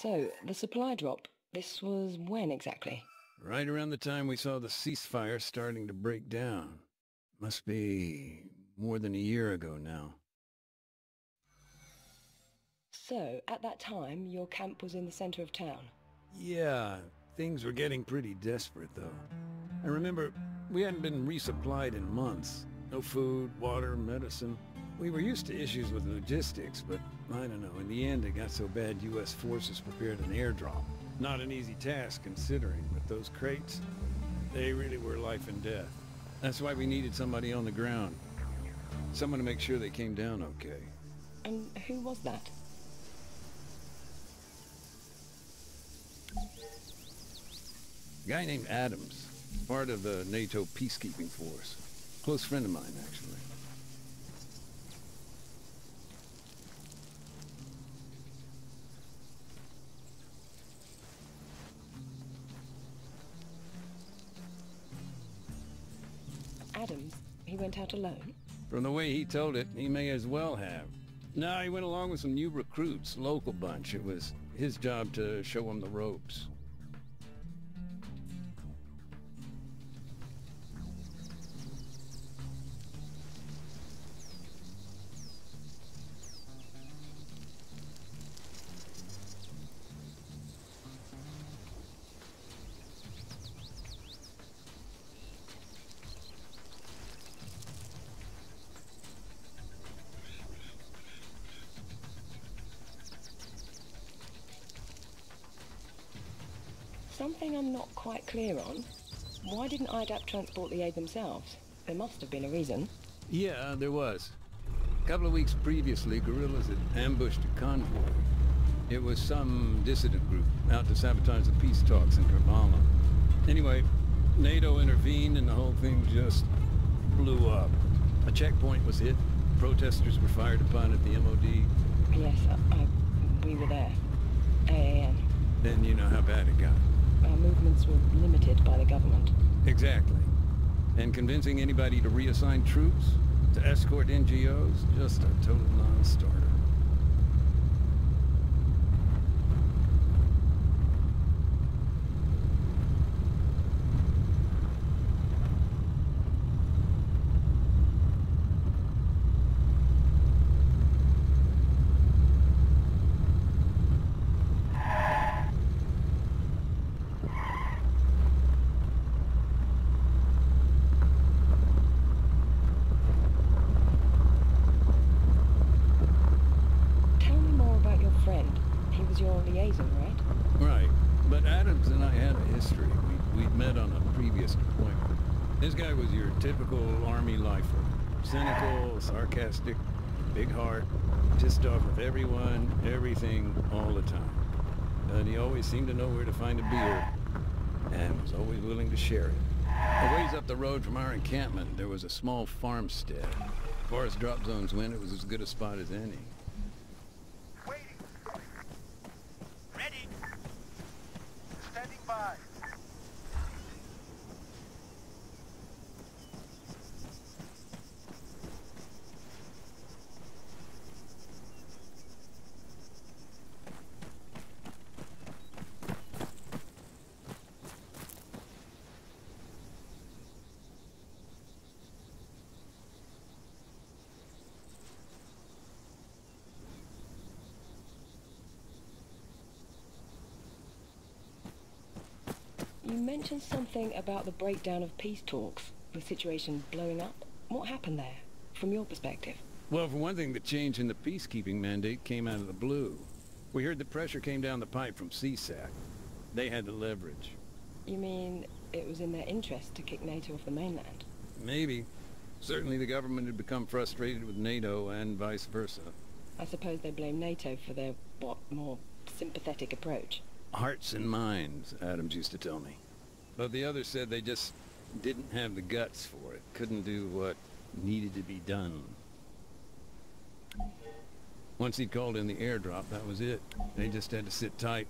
So, the supply drop, this was when exactly? Right around the time we saw the ceasefire starting to break down. Must be more than a year ago now. So, at that time, your camp was in the center of town? Yeah, things were getting pretty desperate, though. I remember we hadn't been resupplied in months. No food, water, medicine. We were used to issues with logistics, but I don't know, in the end it got so bad U.S. forces prepared an airdrop. Not an easy task considering, but those crates, they really were life and death. That's why we needed somebody on the ground. Someone to make sure they came down okay. And who was that? A guy named Adams, part of the NATO peacekeeping force. Close friend of mine, actually. Alone? From the way he told it, he may as well have. No, he went along with some new recruits, local bunch. It was his job to show them the ropes. Something I'm not quite clear on. Why didn't IDAP transport the aid themselves? There must have been a reason. Yeah, uh, there was. A couple of weeks previously, guerrillas had ambushed a convoy. It was some dissident group out to sabotage the peace talks in Karbala. Anyway, NATO intervened and the whole thing just blew up. A checkpoint was hit. Protesters were fired upon at the MOD. Yes, I, I, we were there. AAN. Then you know how bad it got. Our movements were limited by the government. Exactly. And convincing anybody to reassign troops, to escort NGOs, just a total non-starter. Tell me more about your friend. He was your liaison, right? Right. But Adams and I had a history. We, we'd met on a previous deployment. This guy was your typical army lifer. Cynical, sarcastic, big heart, pissed off with everyone, everything, all the time. And he always seemed to know where to find a beer, and was always willing to share it. A ways up the road from our encampment, there was a small farmstead. As far as drop zones went, it was as good a spot as any. Waiting. Ready. Standing mentioned something about the breakdown of peace talks, the situation blowing up. What happened there, from your perspective? Well, for one thing, the change in the peacekeeping mandate came out of the blue. We heard the pressure came down the pipe from CSAT. They had the leverage. You mean it was in their interest to kick NATO off the mainland? Maybe. Certainly the government had become frustrated with NATO and vice versa. I suppose they blame NATO for their, what, more sympathetic approach. Hearts and minds, Adams used to tell me. But the others said they just didn't have the guts for it. Couldn't do what needed to be done. Once he'd called in the airdrop, that was it. They just had to sit tight.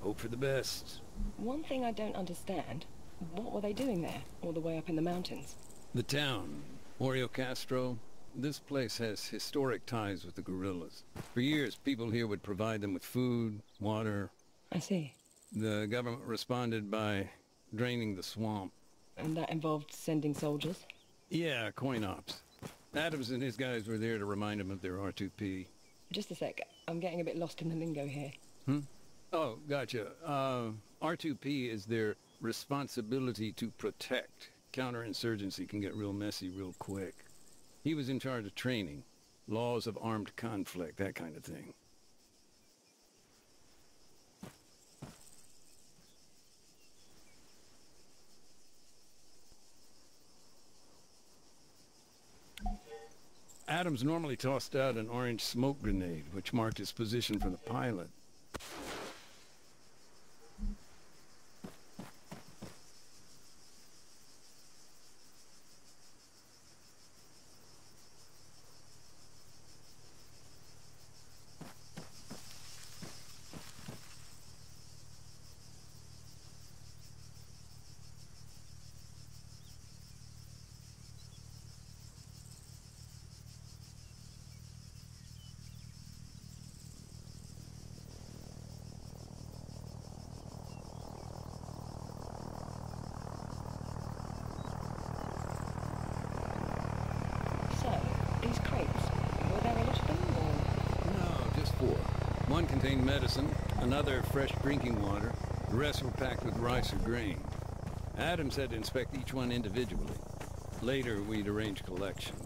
Hope for the best. One thing I don't understand, what were they doing there, all the way up in the mountains? The town, Oreokastro, this place has historic ties with the guerrillas. For years, people here would provide them with food, water. I see. The government responded by draining the swamp. And that involved sending soldiers? Yeah, coin ops. Adams and his guys were there to remind him of their R2P. Just a sec. I'm getting a bit lost in the lingo here. Hmm? Oh, gotcha. Uh, R2P is their responsibility to protect. Counterinsurgency can get real messy real quick. He was in charge of training, laws of armed conflict, that kind of thing. Adams normally tossed out an orange smoke grenade, which marked his position for the pilot. So, these crates, were there a lot of them, or...? No, just four. Medicine, another fresh drinking water. The rest were packed with rice or grain. Adams had to inspect each one individually. Later, we'd arrange collection.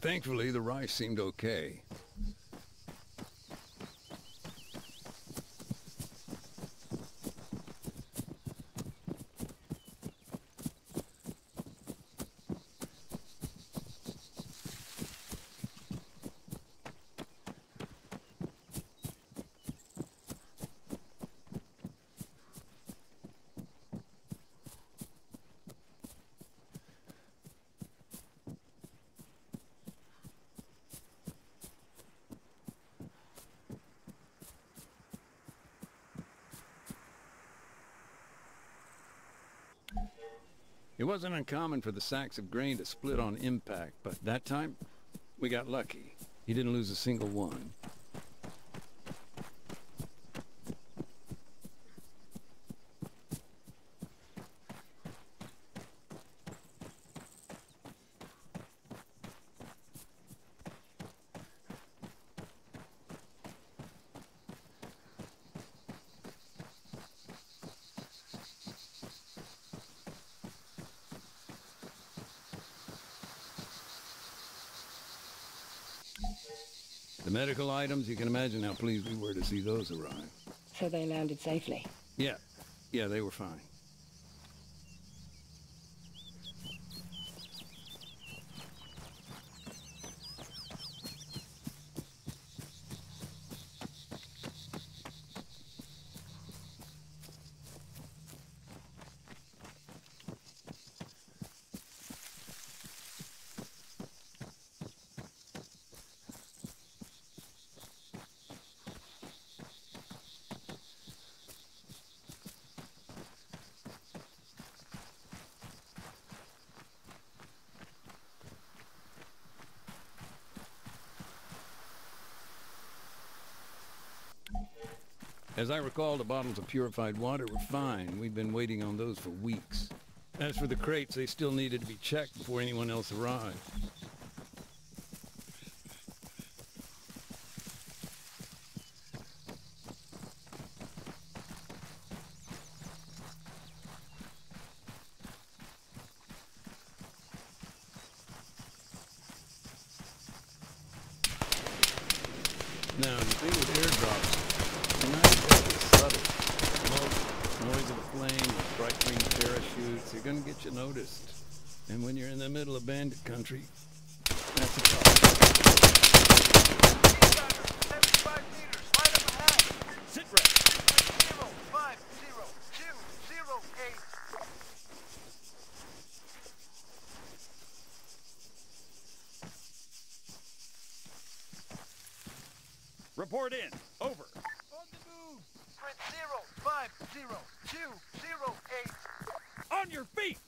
Thankfully, the rice seemed okay. It wasn't uncommon for the sacks of grain to split on impact, but that time, we got lucky. He didn't lose a single one. The medical items, you can imagine how pleased we were to see those arrive. So they landed safely. Yeah, yeah, they were fine. As I recall, the bottles of purified water were fine. We'd been waiting on those for weeks. As for the crates, they still needed to be checked before anyone else arrived. Now, the thing with airdrops, You're gonna get you noticed. And when you're in the middle of bandit country, that's a problem. Zero, five, zero, two, zero, eight. Report in. Over. On the move. Sprint zero, five, zero, two, zero your feet!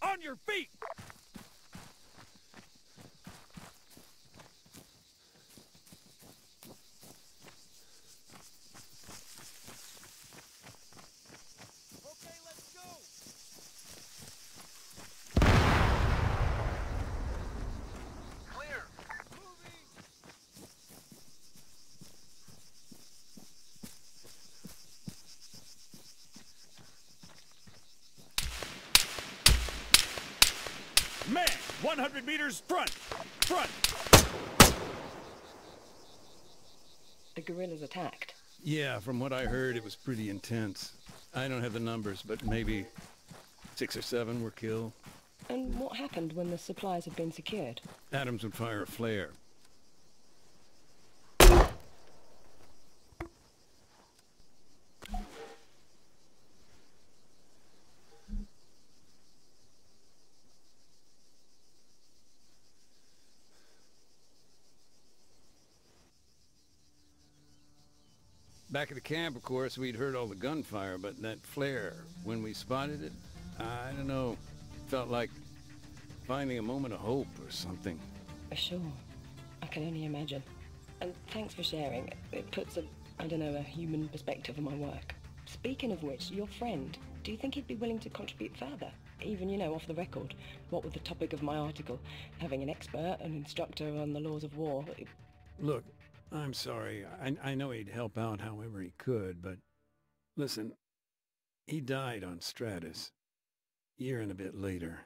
On your feet! 100 meters front! Front! The guerrillas attacked. Yeah, from what I heard, it was pretty intense. I don't have the numbers, but maybe six or seven were killed. And what happened when the supplies had been secured? Adams would fire a flare. Back at the camp, of course, we'd heard all the gunfire, but that flare, when we spotted it, I don't know, felt like finding a moment of hope or something. Sure. I can only imagine. And thanks for sharing. It puts a, I don't know, a human perspective on my work. Speaking of which, your friend, do you think he'd be willing to contribute further? Even, you know, off the record. What with the topic of my article? Having an expert, an instructor on the laws of war. It- Look, I'm sorry. I, I know he'd help out however he could, but listen, he died on Stratis. Year and a bit later.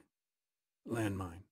Landmine.